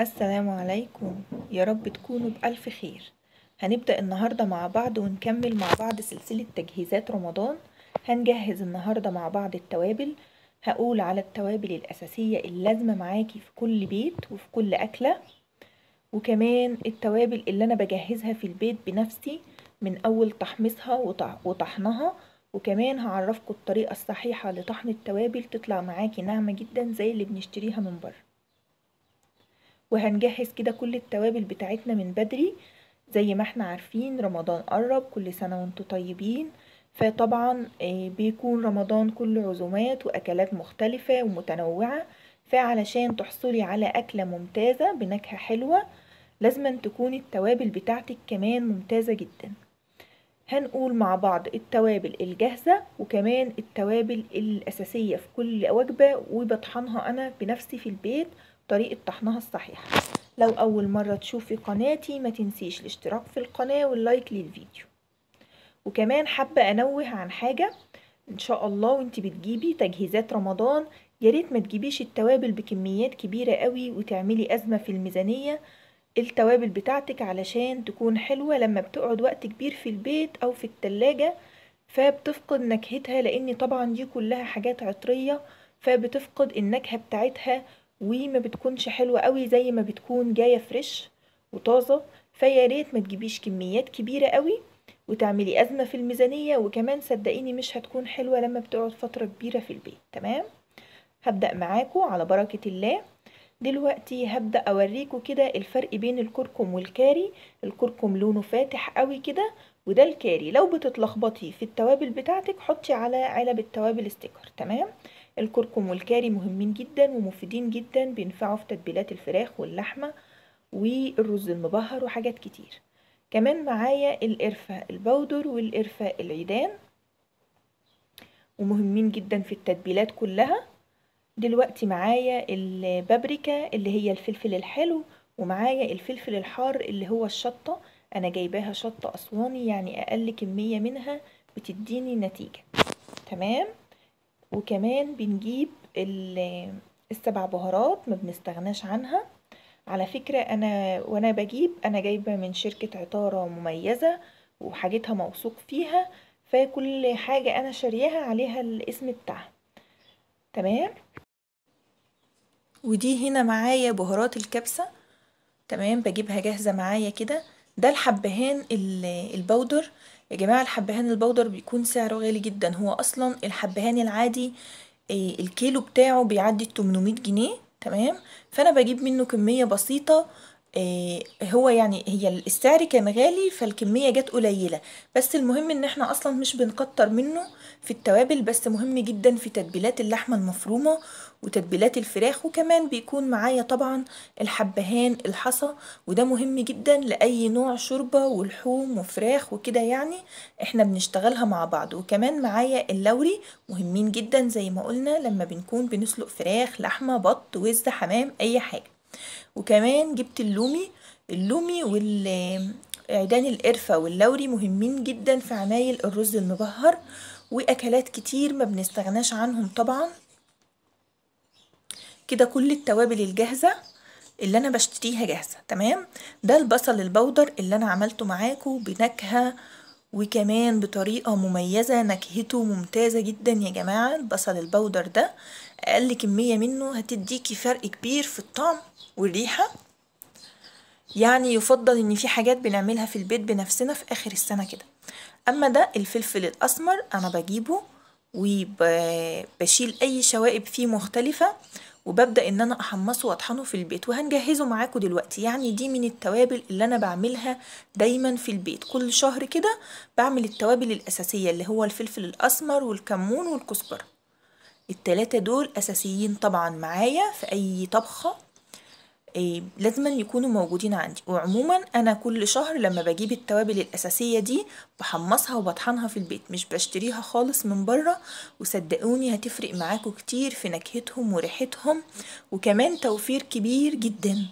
السلام عليكم. يا رب تكونوا بألف خير. هنبدأ النهاردة مع بعض ونكمل مع بعض سلسلة تجهيزات رمضان. هنجهز النهاردة مع بعض التوابل. هقول على التوابل الأساسية اللازمة معاكي في كل بيت وفي كل أكلة. وكمان التوابل اللي أنا بجهزها في البيت بنفسي من أول تحميصها وطحنها. وكمان هعرفكم الطريقة الصحيحة لطحن التوابل تطلع معاكي ناعمة جدا زي اللي بنشتريها من بره. وهنجهز كده كل التوابل بتاعتنا من بدري زي ما إحنا عارفين رمضان قرب كل سنة وأنتم طيبين. فطبعا بيكون رمضان كله عزومات وأكلات مختلفة ومتنوعة. فعلشان تحصلي على أكلة ممتازة بنكهة حلوة لازم تكون التوابل بتاعتك كمان ممتازة جدا. هنقول مع بعض التوابل الجاهزة وكمان التوابل الأساسية في كل وجبة وبطحنها أنا بنفسي في البيت طريقة طحنها الصحيحة لو أول مرة تشوفي قناتي ما تنسيش الاشتراك في القناة واللايك للفيديو. وكمان حابة أنوه عن حاجة إن شاء الله وانت بتجيبي تجهيزات رمضان ياريت ما تجيبيش التوابل بكميات كبيرة قوي وتعملي أزمة في الميزانية. التوابل بتاعتك علشان تكون حلوة لما بتقعد وقت كبير في البيت أو في التلاجة فبتفقد نكهتها لأن طبعا دي كلها حاجات عطرية فبتفقد النكهة بتاعتها وما بتكونش حلوة قوي زي ما بتكون جاية fresh وطازة فيا ريت ما تجيبيش كميات كبيرة قوي وتعملي أزمة في الميزانية وكمان صدقيني مش هتكون حلوة لما بتقعد فترة كبيرة في البيت تمام؟ هبدأ معاكم على بركة الله. دلوقتي هبدأ أوريكم كده الفرق بين الكركم والكاري. الكركم لونه فاتح قوي كده وده الكاري. لو بتتلخبطي في التوابل بتاعتك حطي على علب التوابل sticker تمام؟ الكركم والكاري مهمين جدا ومفيدين جدا بينفعوا في تتبيلات الفراخ واللحمة والرز المبهر وحاجات كتير. كمان معايا القرفة البودر والقرفة العيدان ومهمين جدا في التتبيلات كلها. دلوقتي معايا البابريكا اللي هي الفلفل الحلو ومعايا الفلفل الحار اللي هو الشطة. أنا جايباها شطة أسواني يعني أقل كمية منها بتديني نتيجة. تمام؟ وكمان بنجيب السبع بهارات ما بنستغناش عنها. على فكرة أنا وأنا بجيب أنا جايبة من شركة عطارة مميزة وحاجتها موثوق فيها فكل حاجة أنا شارياها عليها الاسم بتاعها. تمام؟ ودي هنا معايا بهارات الكبسة. تمام؟ بجيبها جاهزة معايا كده. ده الحبهان البودر يا جماعة الحبهان البودر بيكون سعره غالي جدا. هو أصلا الحبهان العادي الكيلو بتاعه بيعدي 800 جنيه تمام؟ فأنا بجيب منه كمية بسيطة هو يعني هي السعر كان غالي فالكمية جت قليلة. بس المهم إن إحنا أصلا مش بنكتر منه في التوابل بس مهم جدا في تتبيلات اللحمة المفرومة. وتتبيلات الفراخ وكمان بيكون معايا طبعا الحبهان الحصى وده مهم جدا لأي نوع شوربة ولحوم وفراخ وكده يعني إحنا بنشتغلها مع بعض. وكمان معايا اللوري مهمين جدا زي ما قلنا لما بنكون بنسلق فراخ لحمة بط وز حمام أي حاجة. وكمان جبت اللومي اللومي والعيدان القرفة واللوري مهمين جدا في عمايل الرز المبهر وأكلات كتير ما بنستغناش عنهم طبعا. كده كل التوابل الجاهزة اللي أنا بشتريها جاهزة تمام؟ ده البصل البودر اللي أنا عملته معاكم بنكهة وكمان بطريقة مميزة نكهته ممتازة جدا يا جماعة البصل البودر ده. أقل كمية منه هتديكي فرق كبير في الطعم والريحة. يعني يفضل إن في حاجات بنعملها في البيت بنفسنا في آخر السنة كده. أما ده الفلفل الأسمر أنا بجيبه وبشيل أي شوائب فيه مختلفة وببدأ إن أنا أحمصه وأطحنه في البيت وهنجهزه معاكم دلوقتي. يعني دي من التوابل اللي أنا بعملها دايما في البيت. كل شهر كده بعمل التوابل الأساسية اللي هو الفلفل الأسمر والكمون والكزبرة. التلاتة دول أساسيين طبعا معايا في أي طبخة إيه لازم يكونوا موجودين عندي. وعموما أنا كل شهر لما بجيب التوابل الأساسية دي بحمصها وبطحنها في البيت مش بشتريها خالص من بره. وصدقوني هتفرق معاكم كتير في نكهتهم وريحتهم. وكمان توفير كبير جدا.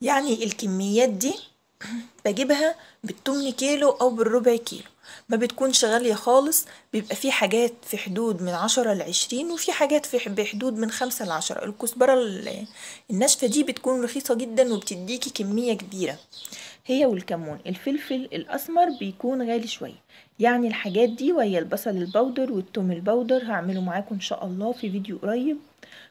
يعني الكميات دي بجيبها بالتمن كيلو أو بالربع كيلو. ما بتكونش غالية خالص بيبقى في حاجات في حدود من عشرة لعشرين وفي حاجات في بحدود من خمسة لعشرة الكزبرة ال- الناشفة دي بتكون رخيصة جدا وبتديكي كمية كبيرة. هي والكمون. الفلفل الأسمر بيكون غالي شوية. يعني الحاجات دي وهي البصل البودر والثوم البودر هعمله معاكم إن شاء الله في فيديو قريب.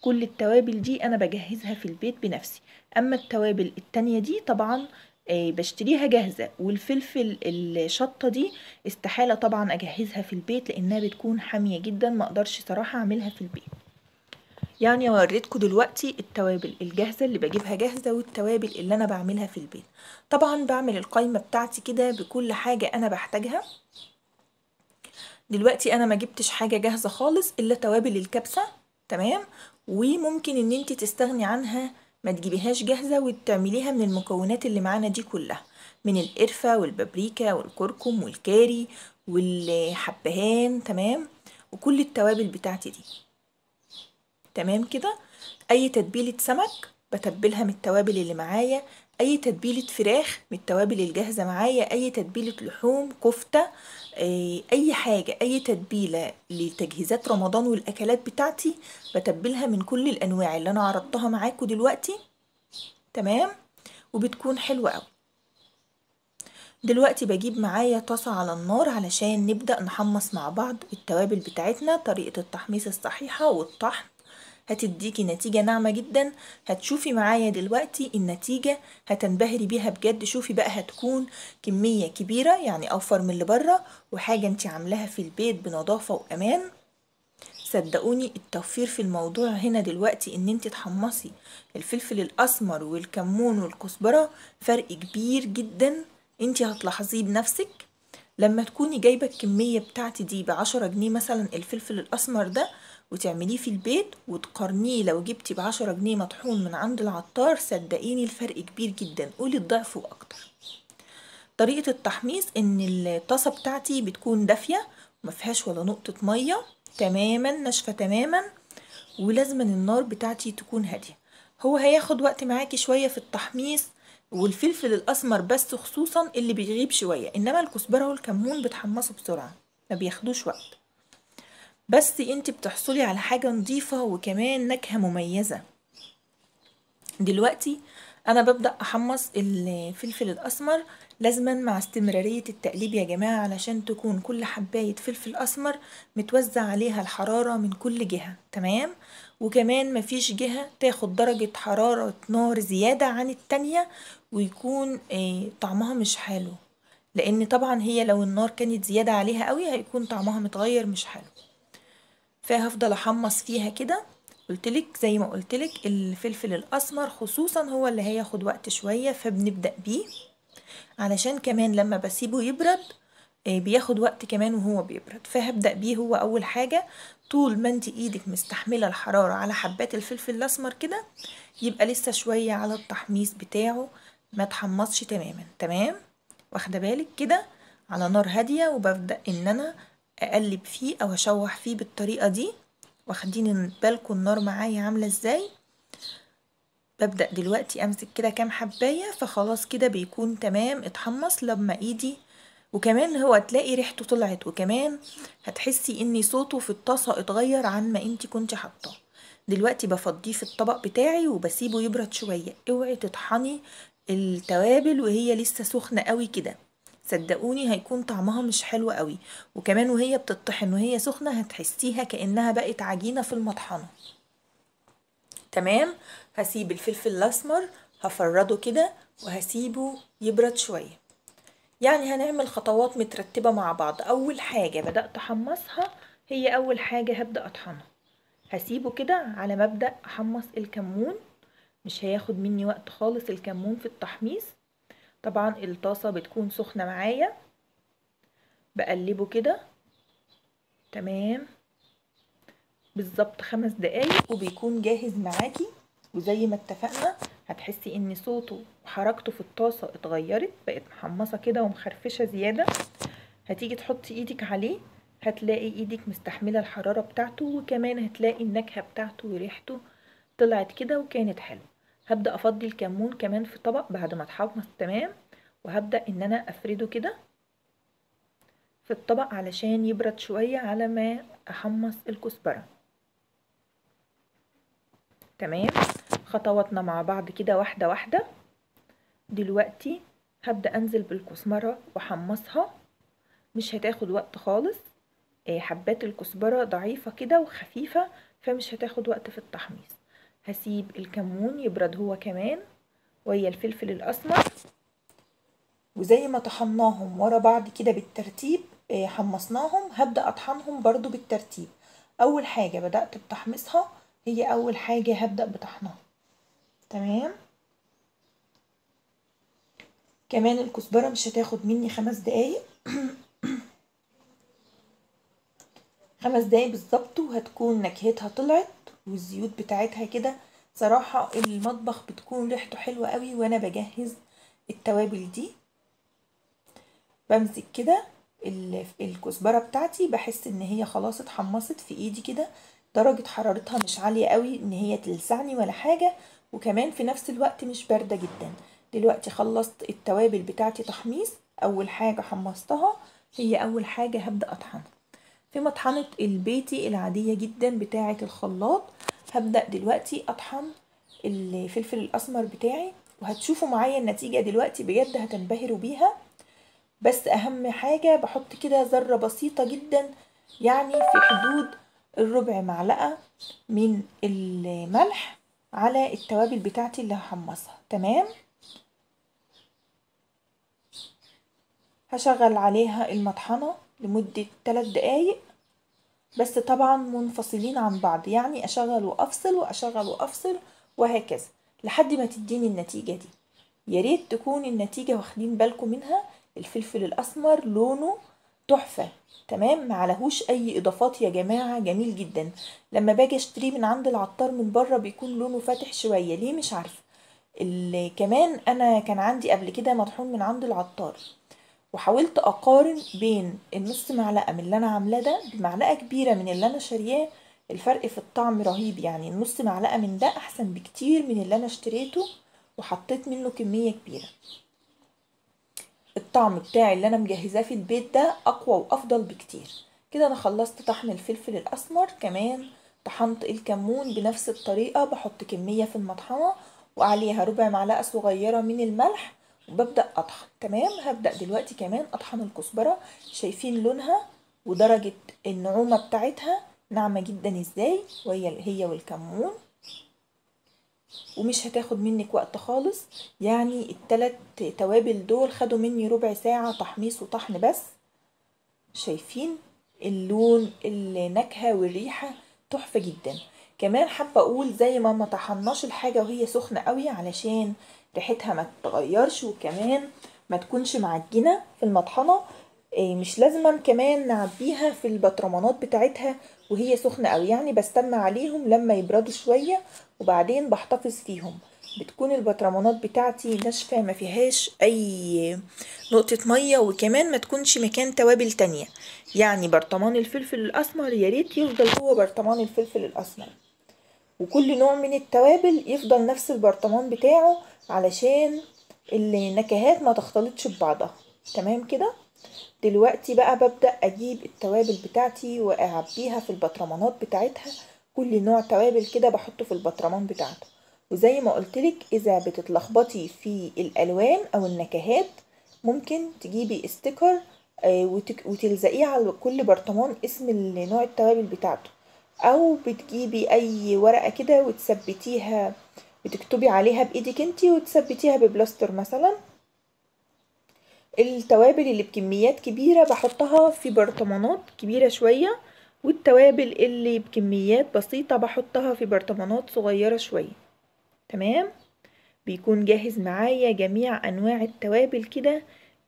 كل التوابل دي أنا بجهزها في البيت بنفسي. أما التوابل التانية دي طبعا بشتريها جاهزة. والفلفل الشطة دي استحالة طبعا أجهزها في البيت لأنها بتكون حامية جدا ما أقدرش صراحة أعملها في البيت. يعني وريتكم دلوقتي التوابل الجاهزة اللي بجيبها جاهزة والتوابل اللي أنا بعملها في البيت. طبعا بعمل القايمة بتاعتي كده بكل حاجة أنا بحتاجها. دلوقتي أنا ما جبتش حاجة جاهزة خالص إلا توابل الكبسة تمام؟ وممكن إن انت تستغني عنها ما تجيبيهاش جاهزة وتعمليها من المكونات اللي معانا دي كلها. من القرفة والبابريكا والكركم والكاري والحبهان تمام؟ وكل التوابل بتاعتي دي. تمام كده؟ أي تتبيلة سمك بتبلها من التوابل اللي معايا. أي تتبيلة فراخ من التوابل الجاهزة معايا أي تتبيلة لحوم كفتة آه، أي حاجة أي تتبيلة لتجهيزات رمضان والأكلات بتاعتي بتبلها من كل الأنواع اللي أنا عرضتها معاكم دلوقتي. تمام؟ وبتكون حلوة قوي دلوقتي بجيب معايا طاسة على النار علشان نبدأ نحمص مع بعض التوابل بتاعتنا طريقة التحميص الصحيحة والطحن. هتديكي نتيجة ناعمة جدا. هتشوفي معايا دلوقتي النتيجة. هتنبهري بيها بجد. شوفي بقى هتكون كمية كبيرة يعني أوفر من اللي بره وحاجة انت عاملاها في البيت بنظافة وأمان. صدقوني التوفير في الموضوع هنا دلوقتي إن انت تحمصي الفلفل الأسمر والكمون والكزبرة فرق كبير جدا. انت هتلاحظيه بنفسك. لما تكوني جايبة الكمية بتاعتي دي بعشرة جنيه مثلا الفلفل الأسمر ده وتعمليه في البيت وتقارنيه. لو جبتي بعشرة جنيه مطحون من عند العطار صدقيني الفرق كبير جدا. قولي الضعف وأكتر. طريقة التحميص إن الطاسة بتاعتي بتكون دافية ومفيهاش ولا نقطة مية تماما ناشفة تماما ولازم النار بتاعتي تكون هادية. هو هياخد وقت معاكي شوية في التحميص والفلفل الأسمر بس خصوصا اللي بيغيب شوية إنما الكزبرة والكمون بتحمصوا بسرعة ما بياخدوش وقت. بس انت بتحصلي على حاجة نظيفة وكمان نكهة مميزة. دلوقتي أنا ببدأ أحمص الفلفل الأسمر لازما مع استمرارية التقليب يا جماعة علشان تكون كل حباية فلفل أسمر متوزع عليها الحرارة من كل جهة تمام؟ وكمان مفيش جهة تاخد درجة حرارة نار زيادة عن التانية ويكون آه، طعمها مش حلو. لأن طبعا هي لو النار كانت زيادة عليها قوي هيكون طعمها متغير مش حلو. فهفضل أحمص فيها كده. قلتلك زي ما قلتلك الفلفل الأسمر خصوصا هو اللي هياخد وقت شوية فبنبدأ بيه. علشان كمان لما بسيبه يبرد آه، بياخد وقت كمان وهو بيبرد. فهبدأ بيه هو أول حاجة. طول ما انت إيدك مستحملة الحرارة على حبات الفلفل الأسمر كده يبقى لسه شوية على التحميص بتاعه. ما تحمصش تماما تمام؟ واخدة بالك كده؟ على نار هادية وببدأ إن أنا أقلب فيه أو أشوح فيه بالطريقة دي. واخدين بالكم النار معايا عاملة إزاي. ببدأ دلوقتي أمسك كده كام حباية فخلاص كده بيكون تمام اتحمص لما إيدي. وكمان هو هتلاقي ريحته طلعت. وكمان هتحسي إن صوته في الطاسة اتغير عن ما إنتي كنتي حاطاه. دلوقتي بفضيه في الطبق بتاعي وبسيبه يبرد شوية. اوعي تطحني التوابل وهي لسه سخنة قوي كده. صدقوني هيكون طعمها مش حلو قوي. وكمان وهي بتطحن وهي سخنة هتحسيها كأنها بقت عجينة في المطحنة. تمام؟ هسيب الفلفل الأسمر هفرده كده وهسيبه يبرد شوية. يعني هنعمل خطوات مترتبة مع بعض. أول حاجة بدأت أحمصها هي أول حاجة هبدأ أطحنها. هسيبه كده على مبدأ أحمص الكمون. مش هياخد مني وقت خالص الكمون في التحميص. طبعا الطاسة بتكون سخنة معايا. بقلبه كده. تمام. بالظبط خمس دقايق وبيكون جاهز معاكي. وزي ما اتفقنا هتحسي إن صوته وحركته في الطاسة اتغيرت بقت محمصة كده ومخرفشة زيادة. هتيجي تحطي إيدك عليه هتلاقي إيدك مستحملة الحرارة بتاعته وكمان هتلاقي النكهة بتاعته وريحته طلعت كده وكانت حلوة. هبدأ أفضي الكمون كمان في طبق بعد ما اتحمص تمام؟ وهبدأ إن أنا أفرده كده في الطبق علشان يبرد شوية على ما أحمص الكزبرة. تمام؟ خطواتنا مع بعض كده واحدة واحدة. دلوقتي هبدأ أنزل بالكزبرة وأحمصها. مش هتاخد وقت خالص. حبات الكزبرة ضعيفة كده وخفيفة فمش هتاخد وقت في التحميص. هسيب الكمون يبرد هو كمان ويا الفلفل الأسمر. وزي ما طحناهم ورا بعض كده بالترتيب حمصناهم هبدأ أطحنهم برضو بالترتيب. أول حاجة بدأت بتحميصها هي أول حاجة هبدأ بطحنها. تمام؟ كمان الكزبرة مش هتاخد مني خمس دقايق. خمس دقايق بالظبط وهتكون نكهتها طلعت. والزيوت بتاعتها كده صراحة المطبخ بتكون ريحته حلوة قوي وأنا بجهز التوابل دي. بمسك كده الكزبرة بتاعتي بحس إن هي خلاص اتحمصت في إيدي كده درجة حرارتها مش عالية قوي إن هي تلسعني ولا حاجة وكمان في نفس الوقت مش باردة جدا. دلوقتي خلصت التوابل بتاعتي تحميص أول حاجة حمصتها هي أول حاجة هبدأ أطحنها. في مطحنة البيتي العادية جدا بتاعة الخلاط. هبدأ دلوقتي أطحن الفلفل الأسمر بتاعي وهتشوفوا معايا النتيجة دلوقتي بجد هتنبهروا بيها. بس أهم حاجة بحط كده ذرة بسيطة جدا يعني في حدود الربع معلقة من الملح على التوابل بتاعتي اللي هحمصها. تمام؟ هشغل عليها المطحنة. لمدة 3 دقايق. بس طبعا منفصلين عن بعض يعني أشغل وأفصل وأشغل وأفصل وهكذا لحد ما تديني النتيجة دي. يا ريت تكون النتيجة واخدين بالكم منها. الفلفل الأسمر لونه تحفة تمام؟ معلهوش أي إضافات يا جماعة جميل جدا. لما باجي أشتريه من عند العطار من بره بيكون لونه فاتح شوية ليه؟ مش عارفة. كمان أنا كان عندي قبل كده مطحون من عند العطار. وحاولت أقارن بين النص معلقة من اللي أنا عاملاه ده بمعلقة كبيرة من اللي أنا شارياه الفرق في الطعم رهيب يعني النص معلقة من ده أحسن بكتير من اللي أنا اشتريته وحطيت منه كمية كبيرة. الطعم بتاعي اللي أنا مجهزاه في البيت ده أقوى وأفضل بكتير. كده أنا خلصت طحن الفلفل الأسمر كمان طحنت الكمون بنفس الطريقة بحط كمية في المطحنة وعليها ربع معلقة صغيرة من الملح وببدأ أطحن. تمام؟ هبدأ دلوقتي كمان أطحن الكزبرة. شايفين لونها؟ ودرجة النعومة بتاعتها ناعمة جدا. إزاي؟ وهي هي والكمون. ومش هتاخد منك وقت خالص. يعني التلات توابل دول خدوا مني ربع ساعة تحميص وطحن بس. شايفين؟ اللون النكهة والريحة تحفة جدا. كمان حابة أقول زي ما ما طحناش الحاجة وهي سخنة قوي علشان ريحتها ما تتغيرش وكمان ما تكونش معجنة في المطحنة. مش لازما كمان نعبيها في البطرمانات بتاعتها وهي سخنة قوي يعني بستنى عليهم لما يبردوا شوية وبعدين بحتفظ فيهم. بتكون البطرمانات بتاعتي ناشفة ما فيهاش أي نقطة مية وكمان ما تكونش مكان توابل تانية. يعني برطمان الفلفل الأسمر ياريت يفضل هو برطمان الفلفل الأسمر. وكل نوع من التوابل يفضل نفس البرطمان بتاعه علشان النكهات ما تختلطش ببعضها. تمام كده؟ دلوقتي بقى ببدأ أجيب التوابل بتاعتي وأعبيها في البطرمانات بتاعتها. كل نوع توابل كده بحطه في البطرمان بتاعته. وزي ما قلتلك إذا بتتلخبطي في الألوان أو النكهات ممكن تجيبي استيكر وتلزقيه على كل برطمان اسم نوع التوابل بتاعته. أو بتجيبي أي ورقة كده وتثبتيها بتكتبي عليها بإيدك انتي وتثبتيها ببلاستر مثلا. التوابل اللي بكميات كبيرة بحطها في برطمانات كبيرة شوية والتوابل اللي بكميات بسيطة بحطها في برطمانات صغيرة شوية. تمام؟ بيكون جاهز معايا جميع أنواع التوابل كده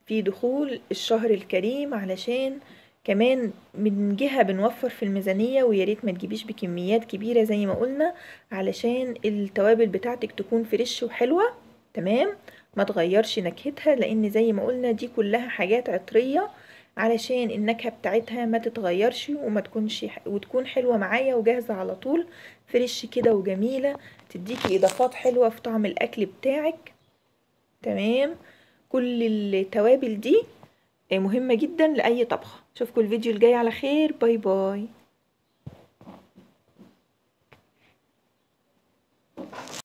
في دخول الشهر الكريم علشان كمان من جهة بنوفر في الميزانية وياريت ما تجيبيش بكميات كبيرة زي ما قلنا علشان التوابل بتاعتك تكون فريش وحلوة تمام؟ ما تغيرش نكهتها لأن زي ما قلنا دي كلها حاجات عطرية علشان النكهة بتاعتها ما تتغيرش وما تكونش وتكون حلوة معايا وجاهزة على طول fresh كده وجميلة تديكي إضافات حلوة في طعم الأكل بتاعك تمام؟ كل التوابل دي مهمة جدا لأي طبخة. اشوفكم الفيديو الجاي على خير. bye bye.